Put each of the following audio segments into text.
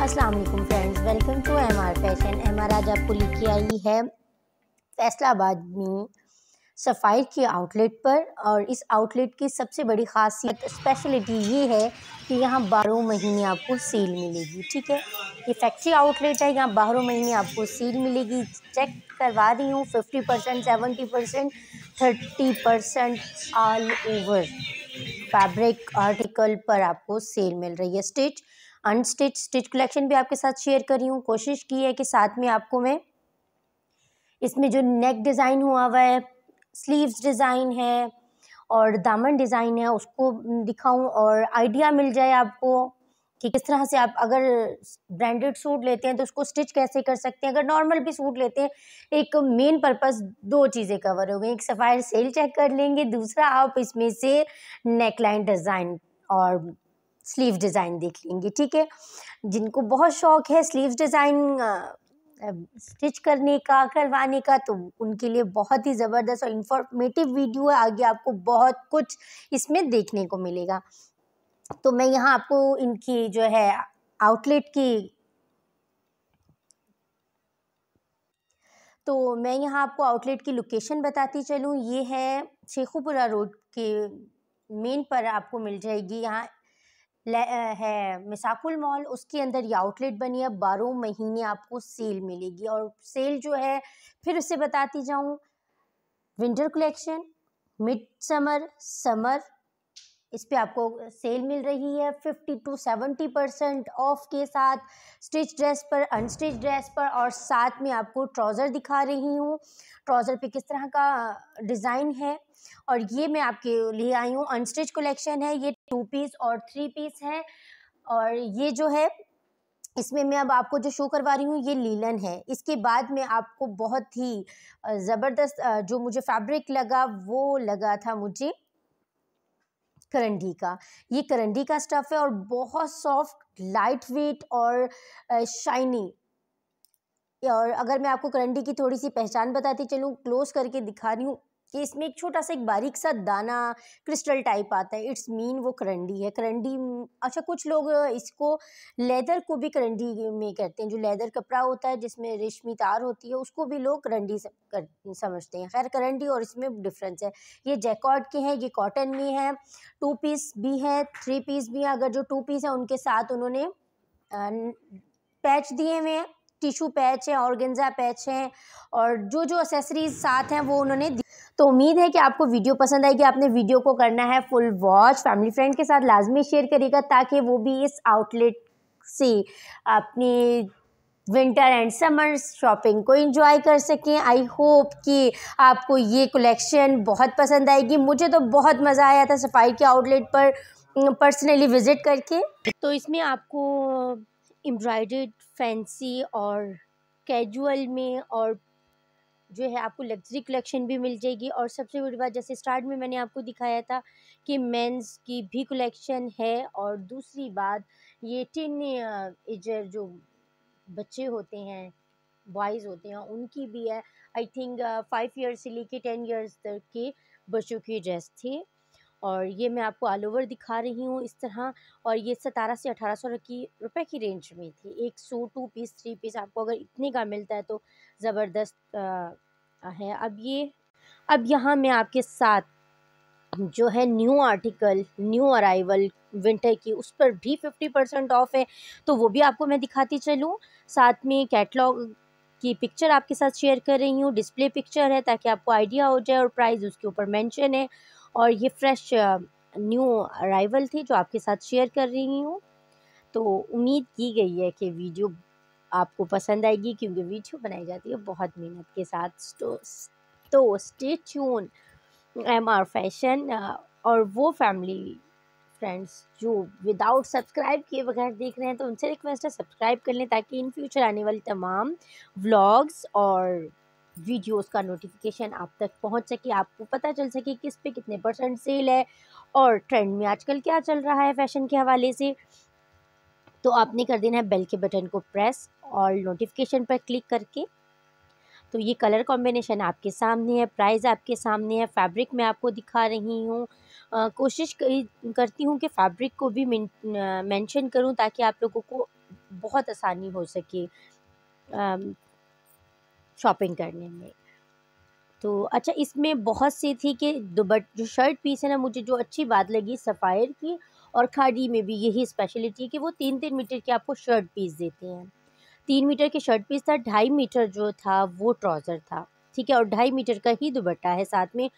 अस्सलाम वालेकुम friends welcome to M R fashion M R आज आपको लेके आई है फैसलाबाद में सफ़ाई के आउटलेट पर और इस आउटलेट की सबसे बड़ी खासियत स्पेशलिटी ये है कि यहाँ बारह महीने आपको सेल मिलेगी, ठीक है? ये फैक्ट्री आउटलेट है, यहाँ बारह महीने आपको सेल मिलेगी। चेक करवा रही हूँ fifty percent seventy percent thirty percent all over fabric article पर आपको सेल मिल रही है। स्टिच अनस्टिच स्टिच कलेक्शन भी आपके साथ शेयर करी हूँ। कोशिश की है कि साथ में आपको मैं इसमें जो नेक डिज़ाइन हुआ हुआ है स्लीव्स डिज़ाइन है और दामन डिज़ाइन है, उसको दिखाऊँ और आइडिया मिल जाए आपको कि किस तरह से आप अगर ब्रांडेड सूट लेते हैं तो उसको स्टिच कैसे कर सकते हैं। अगर नॉर्मल भी सूट लेते हैं, एक मेन पर्पस दो चीज़ें कवर हो गई। एक सफ़ायर सेल चेक कर लेंगे, दूसरा आप इसमें से नेकलाइन डिज़ाइन और स्लीव डिज़ाइन देख लेंगे, ठीक है? जिनको बहुत शौक है स्लीव्स डिज़ाइन स्टिच करने का, करवाने का तो उनके लिए बहुत ही ज़बरदस्त और इंफॉर्मेटिव वीडियो है। आगे आपको बहुत कुछ इसमें देखने को मिलेगा। तो मैं यहाँ आपको इनकी जो है आउटलेट की तो मैं यहाँ आपको आउटलेट की लोकेशन बताती चलूँ। ये है शेखुपुरा रोड के मेन पर आपको मिल जाएगी यहाँ है मिसाकुल मॉल, उसके अंदर ये आउटलेट बनी है, बारह महीने आपको सेल मिलेगी और सेल जो है, फिर उसे बताती जाऊँ, winter collection, mid summer summer इस पर आपको सेल मिल रही है fifty to seventy percent off के साथ। स्टिच ड्रेस पर, अनस्टिच ड्रेस पर और साथ में आपको ट्राउज़र दिखा रही हूँ। ट्राउज़र पे किस तरह का डिज़ाइन है? और ये मैं आपके लिए आई हूँ। अनस्टिच कलेक्शन है, ये टू पीस और थ्री पीस है। और ये जो है, इसमें मैं अब आपको जो शो करवा रही हूँ, ये लीलन है। इसके बाद में आपको बहुत ही ज़बरदस्त जो मुझे फैब्रिक लगा, वो लगा था मुझे। करंडी का। ये करंडी का स्टफ़ है और बहुत सॉफ्ट लाइट वेट और शाइनी और अगर मैं आपको करंडी की थोड़ी सी पहचान बताती चलूँ क्लोज करके दिखा रही हूँ कि इसमें एक छोटा सा एक बारीक सा दाना क्रिस्टल टाइप आता है। इट्स मीन वो करंडी है। करंडी अच्छा कुछ लोग इसको लेदर को भी करंडी में करते हैं। जो लेदर कपड़ा होता है जिसमें रेशमी तार होती है उसको भी लोग करंडी कर, समझते हैं। खैर करंडी और इसमें डिफरेंस है। ये जैकॉट के हैं ये कॉटन में है टू पीस भी है थ्री पीस भी है। अगर जो टू पीस है उनके साथ उन्होंने पैच दिए हुए हैं। टिशू पैच है ऑर्गेंजा पैच है और जो जो असेसरीज साथ हैं, वो उन्होंने दी। तो उम्मीद है कि आपको वीडियो पसंद आएगी आपने वीडियो को करना है फुल वॉच फैमिली फ्रेंड के साथ लाजमी शेयर करेगा ताकि वो भी इस आउटलेट से अपनी विंटर एंड समर शॉपिंग को एंजॉय कर सकें। आई होप कि आपको ये कलेक्शन बहुत पसंद आएगी। मुझे तो बहुत मज़ा आया था सफ़ाई के आउटलेट पर पर्सनली विज़िट करके। तो इसमें आपको एम्ब्रॉयड फैंसी और कैजुअल में और जो है आपको लग्जरी कलेक्शन भी मिल जाएगी। और सबसे बड़ी बात, जैसे स्टार्ट में मैंने आपको दिखाया था कि मेंस की भी कलेक्शन है और दूसरी बात, ये टिन एजर जो बच्चे होते हैं, बॉयज़ होते हैं, उनकी भी है। आई थिंक फाइव ईयर्स से लेके टेन ईयर्स तक के बच्चों की ड्रेस थी। और ये मैं आपको ऑल ओवर दिखा रही हूँ इस तरह। और ये सतारह से अठारह सौ की रुपए की रेंज में थी। एक सौ टू पीस थ्री पीस आपको अगर इतने का मिलता है तो ज़बरदस्त है। अब ये, अब यहाँ मैं आपके साथ जो है new article new arrival winter की, उस पर भी फिफ्टी परसेंट ऑफ़ है। तो वो भी आपको मैं दिखाती चलूँ। साथ में कैटलॉग की पिक्चर आपके साथ शेयर कर रही हूँ। डिस्प्ले पिक्चर है ताकि आपको आइडिया हो जाए और प्राइस उसके ऊपर मेंशन है। और ये फ्रेश न्यू अराइवल थी जो आपके साथ शेयर कर रही हूँ। तो उम्मीद की गई है कि वीडियो आपको पसंद आएगी क्योंकि वीडियो बनाई जाती है बहुत मेहनत के साथ। तो stay tune M R fashion और वो फैमिली फ्रेंड्स जो विदाउट सब्सक्राइब किए बगैर देख रहे हैं तो उनसे रिक्वेस्ट है सब्सक्राइब कर लें ताकि इन फ्यूचर आने वाली तमाम व्लॉग्स और वीडियोस का नोटिफिकेशन आप तक पहुँच सके, आपको पता चल सके किस पे कितने परसेंट सेल है और ट्रेंड में आजकल क्या चल रहा है फ़ैशन के हवाले से। तो आपने कर देना है बेल के बटन को प्रेस और नोटिफिकेशन पर क्लिक करके। तो ये कलर कॉम्बिनेशन आपके सामने है प्राइस आपके सामने है फैब्रिक मैं आपको दिखा रही हूँ। कोशिश करती हूँ कि फैब्रिक को भी मेंशन करूँ ताकि आप लोगों को बहुत आसानी हो सके। शॉपिंग करने में। तो अच्छा इसमें बहुत सी थी कि दुबट, जो शर्ट पीस है ना, मुझे जो अच्छी बात लगी सफ़ायर की और खाड़ी में भी यही स्पेशलिटी है कि वो तीन तीन मीटर के आपको शर्ट पीस देते हैं। तीन मीटर के शर्ट पीस था, ढाई मीटर जो था, वो ट्राउज़र था। ठीक है, और ढाई मीटर का ही दुबट्टा है साथ में।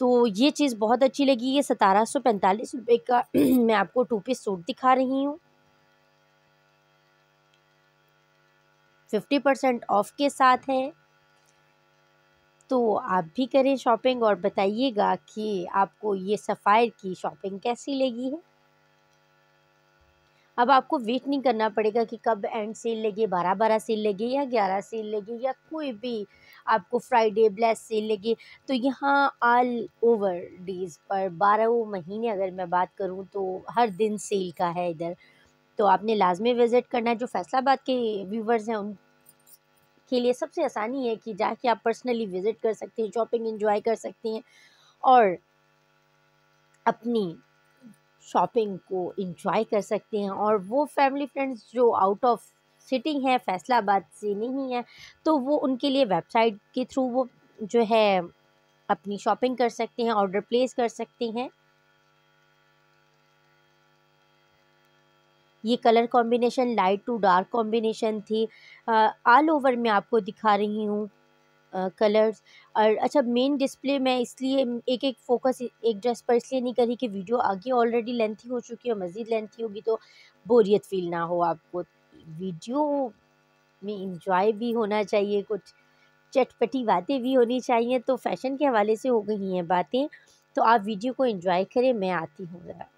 तो ये चीज़ बहुत अच्छी लगी, ये सतारह सौ पैंतालीस रुपये का मैं आपको टू पीस सूट दिखा रही हूँ। फिफ्टी परसेंट ऑफ़ के साथ है। तो आप भी करें शॉपिंग और बताइएगा कि आपको ये सफ़ायर की शॉपिंग कैसी लगी है। अब आपको वेट नहीं करना पड़ेगा कि कब एंड सेल लगे बारह बारह सेल लगे या ग्यारह सेल लगे या कोई भी आपको फ्राइडे ब्लेस सेल लगे। तो यहाँ ऑल ओवर डेज़ पर बारह महीने अगर मैं बात करूँ तो हर दिन सेल का है इधर। तो आपने लाजमी विज़िट करना है, जो फैसलाबाद के व्यूवर्स हैं उन के लिए सबसे आसानी है कि जाके आप पर्सनली विज़िट कर सकते हैं शॉपिंग इंजॉय कर सकते हैं और अपनी शॉपिंग को इंजॉय कर सकते हैं। और वो फैमिली फ्रेंड्स जो आउट ऑफ़ सिटिंग है, फैसलाबाद से नहीं है तो वो उनके लिए वेबसाइट के थ्रू वो जो है, अपनी शॉपिंग कर सकते हैं ऑर्डर प्लेस कर सकते हैं। ये colour combination light to dark combination थी। ऑल ओवर मैं आपको दिखा रही हूँ कलर्स और अच्छा मेन डिस्प्ले मैं इसलिए, एक एक फोकस एक ड्रेस पर इसलिए नहीं करी कि वीडियो आगे ऑलरेडी लेंथी हो चुकी है मज़ीद लेंथी होगी तो बोरियत फील ना हो आपको। वीडियो में इंजॉय भी होना चाहिए, कुछ चटपटी बातें भी होनी चाहिए तो फ़ैशन के हवाले से हो गई हैं बातें। तो आप वीडियो को इंजॉय करें, मैं आती हूँ ज़रा।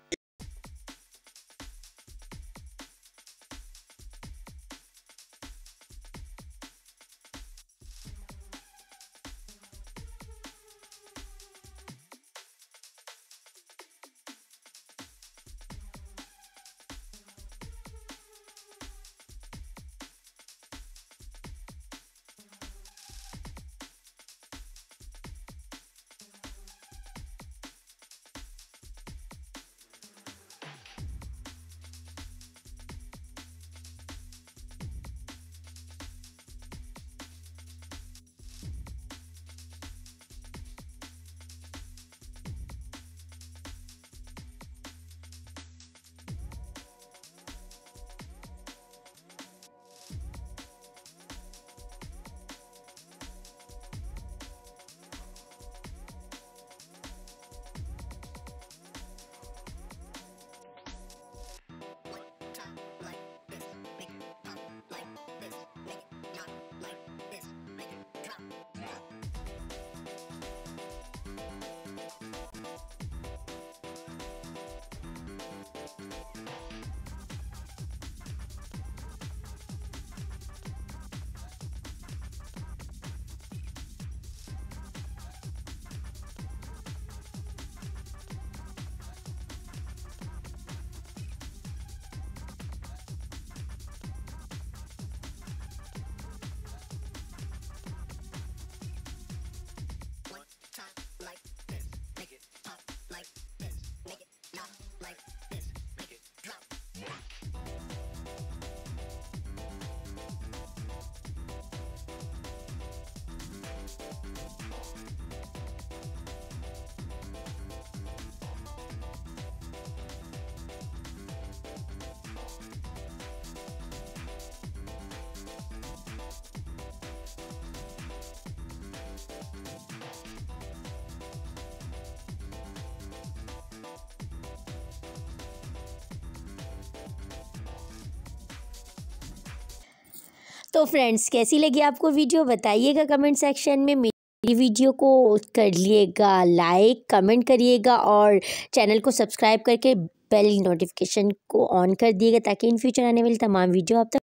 तो फ्रेंड्स कैसी लगी आपको वीडियो बताइएगा कमेंट सेक्शन में। मेरी वीडियो को कर लिएगा लाइक कमेंट करिएगा और चैनल को सब्सक्राइब करके बेल नोटिफिकेशन को ऑन कर दिएगा ताकि इन फ्यूचर आने वाली तमाम वीडियो आप तक